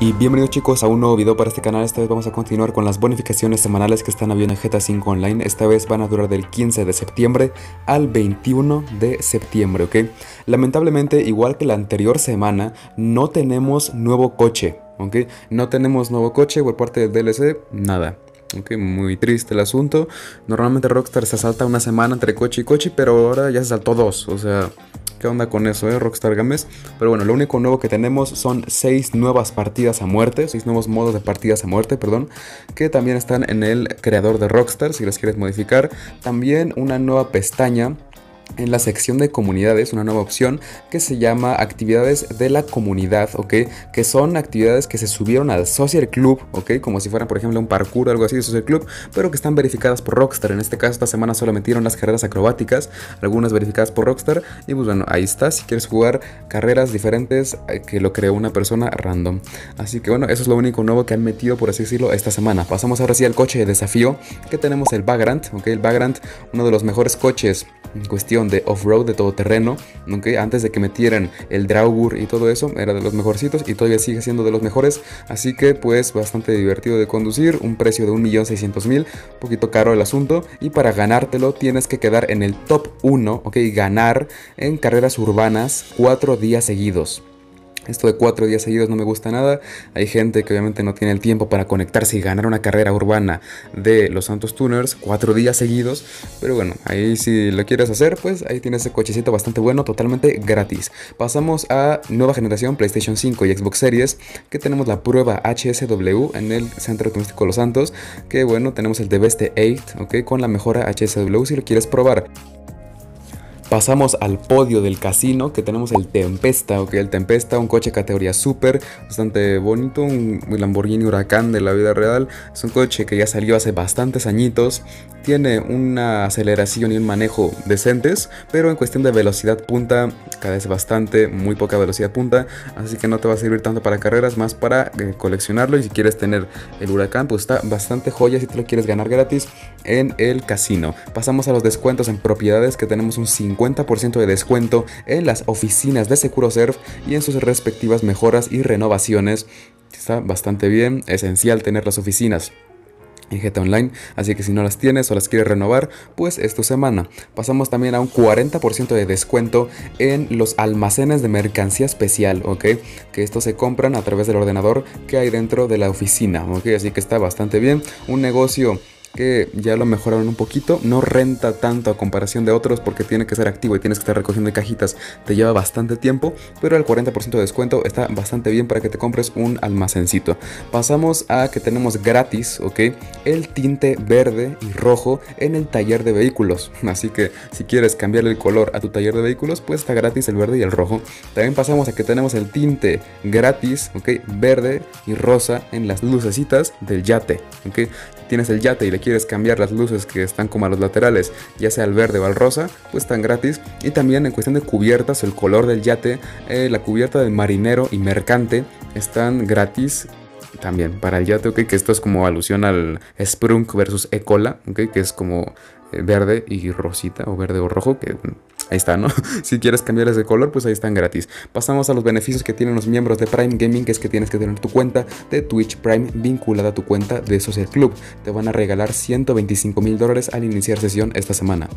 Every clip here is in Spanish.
Y bienvenidos chicos a un nuevo video para este canal, esta vez vamos a continuar con las bonificaciones semanales que están habiendo en GTA 5 Online, esta vez van a durar del 15 de septiembre al 21 de septiembre, ¿ok? Lamentablemente, igual que la anterior semana, no tenemos nuevo coche, ¿ok? No tenemos nuevo coche por parte del DLC, nada. Ok, muy triste el asunto. Normalmente Rockstar se salta una semana entre coche y coche, pero ahora ya se saltó dos. O sea, ¿Qué onda con eso, eh? Rockstar Games? Pero bueno, lo único nuevo que tenemos son 6 nuevas partidas a muerte, 6 nuevos modos de partidas a muerte, perdón, que también están en el creador de Rockstar, si les quieres modificar. También una nueva pestaña en la sección de comunidades una nueva opción que se llama actividades de la comunidad, ¿ok? Que son actividades que se subieron al Social Club, ¿ok? Como si fueran, por ejemplo, un parkour o algo así de Social Club, pero que están verificadas por Rockstar. En este caso, esta semana solo metieron las carreras acrobáticas, algunas verificadas por Rockstar. Y pues bueno, ahí está. Si quieres jugar carreras diferentes, eh, que lo creó una persona random. Así que bueno, eso es lo único nuevo que han metido, por así decirlo, esta semana. Pasamos ahora sí al coche de desafío, que tenemos el Vagrant, ¿ok? El Vagrant, uno de los mejores coches en cuestión de off-road, de todoterreno, ¿okay? antes de que metieran el Draugur y todo eso, era de los mejorcitos y todavía sigue siendo de los mejores, así que pues bastante divertido de conducir, un precio de 1.600.000, un poquito caro el asunto, y para ganártelo tienes que quedar en el top 1, ok, ganar en carreras urbanas 4 días seguidos. Esto de cuatro días seguidos no me gusta nada. Hay gente que obviamente no tiene el tiempo para conectarse y ganar una carrera urbana de los Santos Tuners cuatro días seguidos. Pero bueno, ahí si lo quieres hacer, pues ahí tienes ese cochecito bastante bueno, totalmente gratis. Pasamos a nueva generación PlayStation 5 y Xbox Series, que tenemos la prueba HSW en el Centro Turístico Los Santos. Que bueno, tenemos el de Best 8, ok, con la mejora HSW si lo quieres probar. Pasamos al podio del casino, que tenemos el Tempesta, ok, el Tempesta, un coche categoría super, bastante bonito, un Lamborghini Huracán de la vida real. Es un coche que ya salió hace bastantes añitos, tiene una aceleración y un manejo decentes, pero en cuestión de velocidad punta, cada vez bastante, muy poca velocidad punta, así que no te va a servir tanto para carreras, más para eh, coleccionarlo. Y si quieres tener el Huracán, pues está bastante joya si te lo quieres ganar gratis en el casino. Pasamos a los descuentos en propiedades, que tenemos un 5 50% de descuento en las oficinas de SecuroServe y en sus respectivas mejoras y renovaciones. Está bastante bien, esencial tener las oficinas en GTA Online, así que si no las tienes o las quieres renovar, pues es tu semana. Pasamos también a un 40% de descuento en los almacenes de mercancía especial, ¿ok? Que estos se compran a través del ordenador que hay dentro de la oficina, ¿ok? Así que está bastante bien. Un negocio que ya lo mejoraron un poquito. No renta tanto a comparación de otros porque tiene que ser activo y tienes que estar recogiendo cajitas. Te lleva bastante tiempo, pero el 40% de descuento está bastante bien para que te compres un almacencito. Pasamos a que tenemos gratis, ¿ok? El tinte verde y rojo en el taller de vehículos. Así que si quieres cambiarle el color a tu taller de vehículos, pues está gratis el verde y el rojo. También pasamos a que tenemos el tinte gratis, ¿ok? Verde y rosa en las lucecitas del yate, ¿ok? Tienes el yate y le quieres cambiar las luces que están como a los laterales, ya sea al verde o al rosa, pues están gratis. Y también en cuestión de cubiertas, el color del yate, eh, la cubierta del marinero y mercante están gratis también para el yate, ok, que esto es como alusión al Sprunk versus Ecola, ok, que es como verde y rosita o verde o rojo, que Ahí está, ¿no? si quieres cambiar ese color, pues ahí están gratis. Pasamos a los beneficios que tienen los miembros de Prime Gaming, que es que tienes que tener tu cuenta de Twitch Prime vinculada a tu cuenta de Social Club. Te van a regalar 125 mil dólares al iniciar sesión esta semana.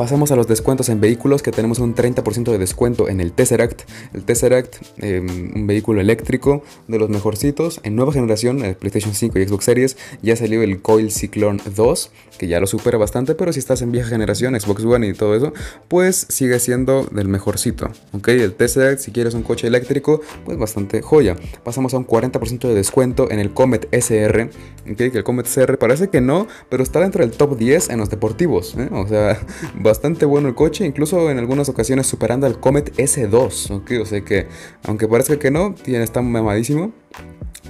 Pasamos a los descuentos en vehículos, que tenemos un 30% de descuento en el Tesseract. El Tesseract, em, un vehículo eléctrico de los mejorcitos. En nueva generación, el PlayStation 5 y Xbox Series, ya salió el Coil Cyclone 2, que ya lo supera bastante, pero si estás en vieja generación, Xbox One y todo eso, pues sigue siendo del mejorcito. Ok, el Tesseract, si quieres un coche eléctrico, pues bastante joya. Pasamos a un 40% de descuento en el Comet SR. Ok, que el Comet SR parece que no, pero está dentro del top 10 en los deportivos. ¿eh? O sea, bastante bueno el coche, incluso en algunas ocasiones superando al Comet S2, ¿ok? O sea que, aunque parezca que no, tiene, está mamadísimo.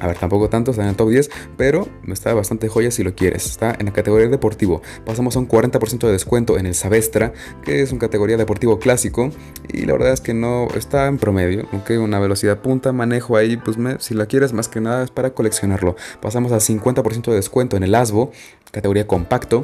A ver, tampoco tanto, está en el top 10, pero está bastante joya si lo quieres. Está en la categoría deportivo. Pasamos a un 40% de descuento en el Savestra, que es una categoría deportivo clásico. Y la verdad es que no está en promedio, ¿ok? Una velocidad punta, manejo ahí, pues si la quieres, más que nada es para coleccionarlo. Pasamos a 50% de descuento en el Asbo, categoría compacto.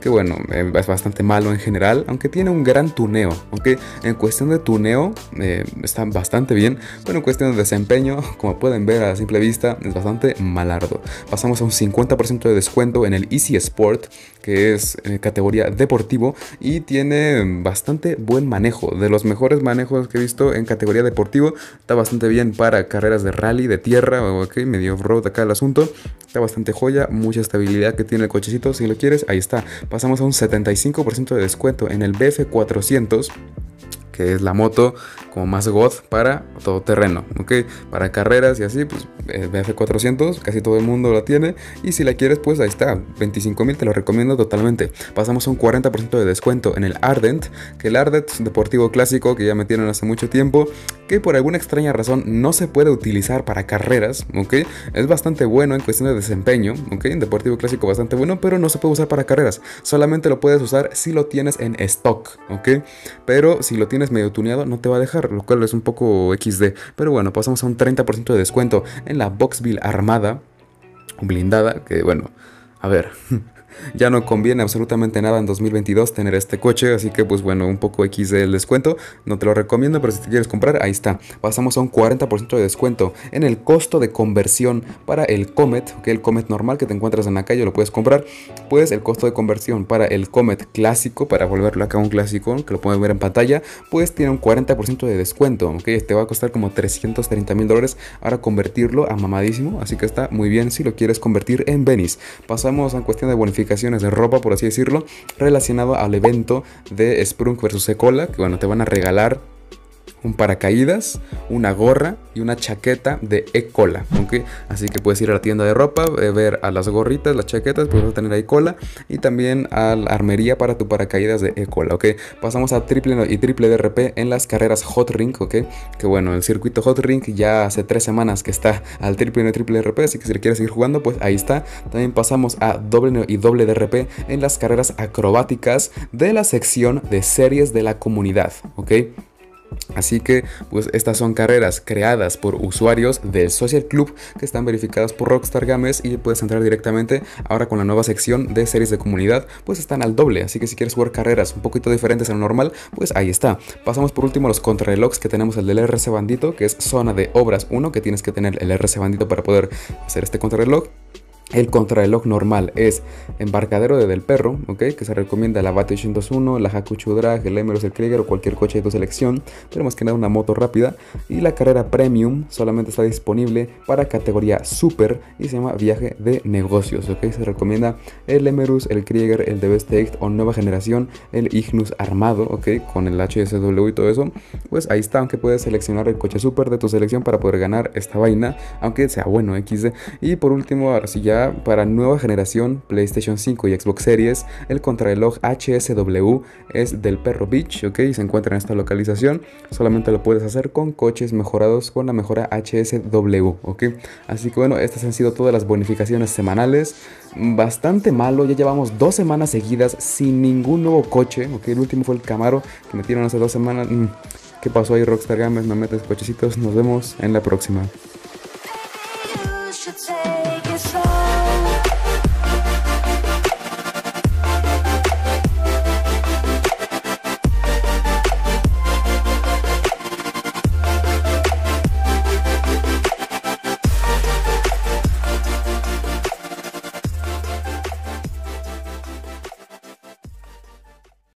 Que bueno, eh, es bastante malo en general, aunque tiene un gran tuneo, ¿ok? En cuestión de tuneo, eh, está bastante bien, pero en cuestión de desempeño, como pueden ver a simple vista, es bastante malardo. Pasamos a un 50% de descuento en el Easy Sport, que es eh, categoría deportivo y tiene bastante buen manejo, de los mejores manejos que he visto en categoría deportivo, está bastante bien para carreras de rally, de tierra, ok, medio off-road acá el asunto, está bastante joya, mucha estabilidad que tiene el cochecito, si lo quieres, ahí está. Pasamos a un 75% de descuento en el BF400 que es la moto más god para todo terreno, ¿ok? Para carreras y así, pues eh, BF400, casi todo el mundo la tiene. Y si la quieres, pues ahí está, 25 mil, te lo recomiendo totalmente. Pasamos a un 40% de descuento en el Ardent, que el Ardent es un deportivo clásico que ya metieron hace mucho tiempo, que por alguna extraña razón no se puede utilizar para carreras, ¿ok? Es bastante bueno en cuestión de desempeño, ¿ok? Un deportivo clásico bastante bueno, pero no se puede usar para carreras. Solamente lo puedes usar si lo tienes en stock, ¿ok? Pero si lo tienes medio tuneado no te va a dejar, lo cual es un poco XD. Pero bueno, pasamos a un 30% de descuento en la Boxville Armada blindada, que bueno, a ver, ya no conviene absolutamente nada en 2022 tener este coche, así que pues bueno, un poco X del descuento, no te lo recomiendo, pero si te quieres comprar, ahí está. Pasamos a un 40% de descuento en el costo de conversión para el Comet, que el Comet normal que te encuentras en la calle lo puedes comprar, pues el costo de conversión para el Comet clásico, para volverlo acá un clásico, que lo puedes ver en pantalla, pues tiene un 40% de descuento, ok, te va a costar como 330 mil dólares ahora convertirlo a mamadísimo, así que está muy bien si lo quieres convertir en Venice. Pasamos a cuestión de bonificación de ropa, por así decirlo, relacionado al evento de Sprung vs. Ecola, que bueno, te van a regalar un paracaídas, una gorra y una chaqueta de E-Cola. Así que puedes ir a la tienda de ropa, eh, ver a las gorritas, las chaquetas, puedes tener ahí cola y también a la armería para tu paracaídas de E-Cola, ¿ok? Pasamos a triple y triple DRP en las carreras Hot Ring, ¿ok? Que bueno, el circuito Hot Ring ya hace tres semanas que está al triple y triple DRP, así que si le quieres seguir jugando, pues ahí está. También pasamos a doble y doble DRP en las carreras acrobáticas de la sección de series de la comunidad. Así que, pues estas son carreras creadas por usuarios del Social Club que están verificadas por Rockstar Games y puedes entrar directamente ahora con la nueva sección de series de comunidad, pues están al doble. Así que si quieres jugar carreras un poquito diferentes a lo normal, pues ahí está. Pasamos por último a los contrarrelojes que tenemos el del RC Bandito, que es zona de obras 1, que tienes que tener el RC Bandito para poder hacer este contrarreloj. El contrarreloj normal es embarcadero de Del Perro, ¿ok? que se recomienda la BAT 801, la Hakuchu Drag, el Emerus, el Krieger o cualquier coche de tu selección, pero más que nada una moto rápida. Y la carrera Premium solamente está disponible para categoría Super y se llama viaje de negocios. ¿ok? Se recomienda el Emerus, el Krieger, el Devastate o nueva generación, el Ignus armado, ¿ok? con el HSW y todo eso. Pues ahí está, aunque puedes seleccionar el coche Super de tu selección para poder ganar esta vaina, aunque sea bueno XD. Y por último, ahora sí ya para nueva generación PlayStation 5 y Xbox Series, el contrarreloj HSW es del Perro Beach, ¿ok? Se encuentra en esta localización. Solamente lo puedes hacer con coches mejorados con la mejora HSW, ¿ok? Así que bueno, estas han sido todas las bonificaciones semanales. Bastante malo, ya llevamos dos semanas seguidas sin ningún nuevo coche, ¿ok? El último fue el Camaro que metieron hace dos semanas. Mm, ¿Qué pasó ahí Rockstar Games? No metes cochecitos. Nos vemos en la próxima.